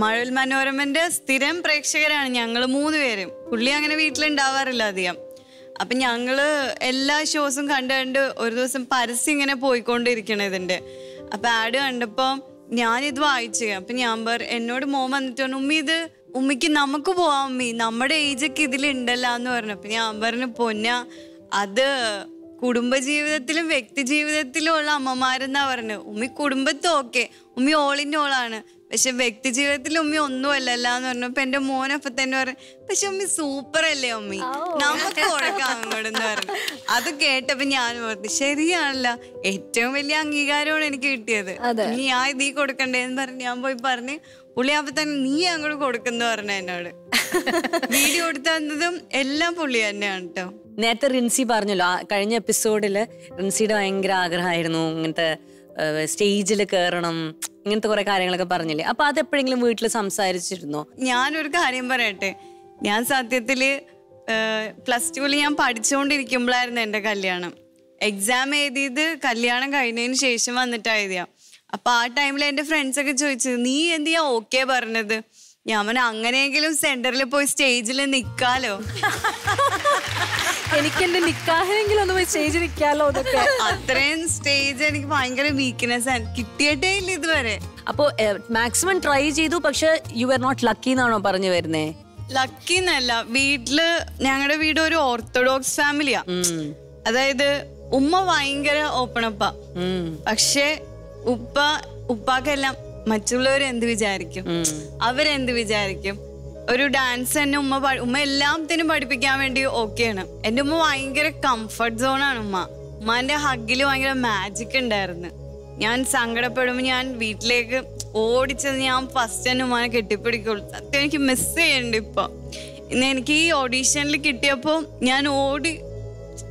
മഴൽ മനോരമന്റെ സ്ഥിരം പ്രേക്ഷകരാണ് ഞങ്ങൾ മൂന്ന് പേരും. പുള്ളി അങ്ങനെ വീട്ടിലുണ്ടാവാറില്ല അധികം. അപ്പൊ ഞങ്ങൾ എല്ലാ ഷോസും കണ്ട് കണ്ട് ഒരു ദിവസം പരസ്യം ഇങ്ങനെ പോയിക്കൊണ്ടിരിക്കണം ഇതിന്റെ അപ്പൊ ആഡ് കണ്ടപ്പോ ഞാനിത് വായിച്ചു. അപ്പൊ ഞാൻ പറ എന്നോട് മോൻ വന്നിട്ട് ഉമ്മി ഇത് ഉമ്മിക്ക് നമുക്ക് പോവാം ഉമ്മി. നമ്മുടെ ഏജൊക്കെ ഇതിലുണ്ടല്ലോ എന്ന് പറഞ്ഞു. അപ്പൊ ഞാൻ പറഞ്ഞു പൊന്ന അത് കുടുംബജീവിതത്തിലും വ്യക്തി ജീവിതത്തിലും ഉള്ള അമ്മമാരെന്നാ പറഞ്ഞു ഉമ്മി കുടുംബത്തും ഓക്കെ. ഉമ്മി ഓളിന്റെ ഓളാണ് പക്ഷെ വ്യക്തി ജീവിതത്തിൽ ഉമ്മി ഒന്നും അല്ലല്ല എന്ന് പറഞ്ഞപ്പോ എന്റെ മോനപ്പൊ തന്നെ പറഞ്ഞു പക്ഷെ ഉമ്മി സൂപ്പർ അല്ലേ ഉമ്മി നമുക്ക് കൊടുക്കാം അങ്ങോട്ടെന്ന് പറഞ്ഞു. അത് കേട്ടപ്പോ ഞാൻ പറഞ്ഞു ശരിയാണല്ല. ഏറ്റവും വലിയ അംഗീകാരമാണ് എനിക്ക് കിട്ടിയത്. ഇനി ഞാൻ ഇതീ കൊടുക്കണ്ടേന്ന് പറഞ്ഞു ഞാൻ പോയി പറഞ്ഞു പുള്ളി അപ്പൊ തന്നെ നീ അങ്ങോട്ട് കൊടുക്കുന്നു പറഞ്ഞു എന്നോട്. വീഡിയോ എടുത്തു തന്നതും എല്ലാം പുള്ളി തന്നെയാണ് കേട്ടോ നേരത്തെ റിൻസി പറഞ്ഞല്ലോ കഴിഞ്ഞ എപ്പിസോഡിൽ റിൻസിയുടെ ഭയങ്കര ആഗ്രഹമായിരുന്നു ഇങ്ങനത്തെ സ്റ്റേജിൽ കയറണം ഇങ്ങനത്തെ കുറെ കാര്യങ്ങളൊക്കെ പറഞ്ഞില്ലേ. അപ്പൊ അത് എപ്പോഴെങ്കിലും വീട്ടിൽ സംസാരിച്ചിരുന്നോ? ഞാനൊരു കാര്യം പറയട്ടെ. ഞാൻ സത്യത്തിൽ പ്ലസ് ടുവിൽ ഞാൻ പഠിച്ചുകൊണ്ടിരിക്കുമ്പോഴായിരുന്നു എന്റെ കല്യാണം. എക്സാം എഴുതിയത് കല്യാണം കഴിഞ്ഞതിന് ശേഷം വന്നിട്ടാ എഴുതിയ. അപ്പൊ ആ ടൈമിൽ എന്റെ ഫ്രണ്ട്സ് ഒക്കെ ചോദിച്ചത് നീ എന്തിയാ ഓക്കെ പറഞ്ഞത്? ഞാൻ പറഞ്ഞ അങ്ങനെയെങ്കിലും സെന്ററിൽ പോയി സ്റ്റേജിൽ നിക്കാലോ. എനിക്ക് എന്റെ നിക്കാഹിനെങ്കിലും ഒന്ന് പോയി സ്റ്റേജിൽ നിൽക്കാലോ എന്നൊക്കെ അത്രയും സ്റ്റേജ് എനിക്ക് ഭയങ്കര വീക്ക്നെസ് ആണ്. കിട്ടിയിട്ടേ ഇല്ല ഇതുവരെ. അപ്പോ മാക്സിമം ട്രൈ ചെയ്തു പക്ഷെ യു ആർ നോട്ട് ലക്കി എന്നാണോ പറഞ്ഞു വരുന്നേ? ലക്കി എന്നല്ല വീട്ടിൽ ഞങ്ങളുടെ വീട് ഒരു ഓർത്തഡോക്സ് ഫാമിലിയാ അതായത് ഉമ്മ ഭയങ്കര ഓപ്പണപ്പ പക്ഷെ ഉപ്പ ഉപ്പാക്കെല്ലാം മറ്റുള്ളവർ എന്ത് വിചാരിക്കും? അവരെന്ത് വിചാരിക്കും? ഒരു ഡാൻസ് തന്നെ ഉമ്മ ഉമ്മ എല്ലാത്തിനും പഠിപ്പിക്കാൻ വേണ്ടി ഓക്കെയാണ് എന്റെ ഉമ്മ ഭയങ്കര കംഫർട്ട് സോണാണ് ഉമ്മ. ഉമ്മാന്റെ ഹഗ്ഗിൽ ഭയങ്കര മാജിക് ഉണ്ടായിരുന്നു. ഞാൻ സങ്കടപ്പെടുമ്പോൾ ഞാൻ വീട്ടിലേക്ക് ഓടിച്ചത് ഞാൻ ഫസ്റ്റ് തന്നെ ഉമ്മാനെ കെട്ടിപ്പിടിക്കുള്ളൂ. സത്യം എനിക്ക് മിസ് ചെയ്യുന്നുണ്ട് ഇപ്പൊ. ഇന്ന് എനിക്ക് ഈ ഓഡീഷനിൽ കിട്ടിയപ്പോൾ ഞാൻ ഓടി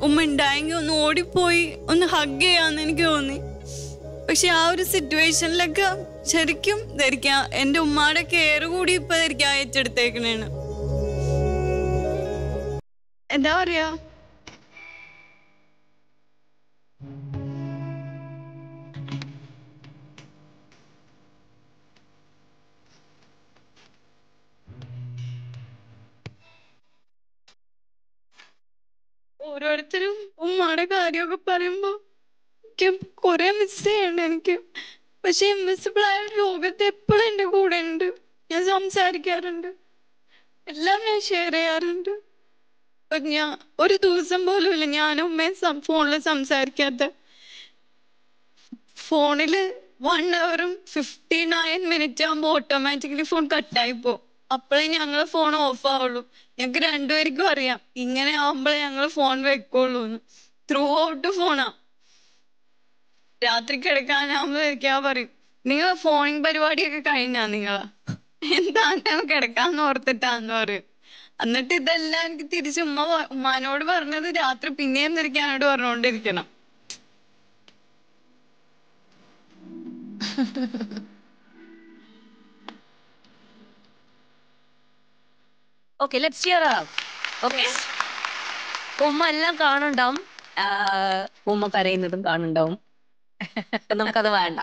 ഉമ്മ ഉണ്ടായെങ്കിൽ ഒന്ന് ഓടിപ്പോയി ഒന്ന് ഹഗ് ചെയ്യാന്ന് എനിക്ക് തോന്നി. പക്ഷെ ആ ഒരു സിറ്റുവേഷനിലൊക്കെ ശരിക്കും ധരിക്കാം. എന്റെ ഉമ്മയുടെ കെയർ കൂടി ഇപ്പൊ ധരിക്കാൻ ഏറ്റെടുത്തേക്കണേണ്. എന്താ പറയാ? കുറെ മിസ് ചെയ്യണ്ട എനിക്ക്. പക്ഷെ ഇൻവിസിബിൾ ആയ ലോകത്ത് എപ്പോഴും എന്റെ കൂടെ ഉണ്ട്. ഞാൻ സംസാരിക്കാറുണ്ട്. എല്ലാം ഞാൻ ഷെയർ ചെയ്യാറുണ്ട്. ഞാൻ ഒരു ദിവസം പോലും ഇല്ല. ഞാനും ഉമ്മയും ഫോണിൽ സംസാരിക്കാത്ത. ഫോണിൽ വൺ അവറും ഫിഫ്റ്റി നയൻ മിനിറ്റ് ആകുമ്പോൾ ഓട്ടോമാറ്റിക്കലി ഫോൺ കട്ടായി പോകും. അപ്പോഴേ ഞങ്ങൾ ഫോൺ ഓഫ് ആവുള്ളൂ. ഞങ്ങൾക്ക് രണ്ടുപേർക്കും അറിയാം. ഇങ്ങനെ ആവുമ്പോഴേ ഞങ്ങൾ ഫോൺ വെക്കുള്ളൂ ത്രൂ ഔട്ട് ഫോണാ രാത്രി കിടക്കാനാകുമ്പോഴേക്കാ പറയും. നിങ്ങൾ ഫോണിങ് പരിപാടിയൊക്കെ കഴിഞ്ഞാ എന്താ എന്താണ് കിടക്കാന്ന് ഓർത്തിട്ടാന്ന് പറയും. എന്നിട്ട് ഇതെല്ലാം എനിക്ക് തിരിച്ച് ഉമ്മ പ- ഉമ്മാനോട് പറഞ്ഞത് രാത്രി പിന്നെയും നിൽക്കാനോട് പറഞ്ഞുകൊണ്ടിരിക്കണം ഓക്കെ ലെറ്റ്സ് ഹിയർ ഓക്കെ ഉമ്മ എല്ലാം കാണുണ്ടാവും ആ, ഉമ്മ പറയുന്നതും കാണുണ്ടാവും അപ്പൊ നമുക്കത് വേണ്ട.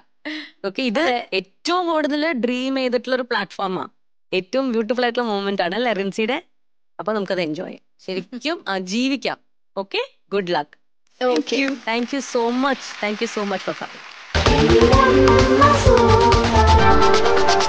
ഓക്കെ ഇത് ഏറ്റവും കൂടുതൽ ഡ്രീം ചെയ്തിട്ടുള്ള ഒരു പ്ലാറ്റ്ഫോമാ ഏറ്റവും ബ്യൂട്ടിഫുൾ ആയിട്ടുള്ള മൂവ്മെന്റ് ആണ് അല്ലെ റിൻസിയുടെ? അപ്പൊ നമുക്കത് എൻജോയ് ചെയ്യാം. ശരിക്കും ജീവിക്കാം. Okay? Good luck Thank you. Thank you so much thank you so much for coming Mama,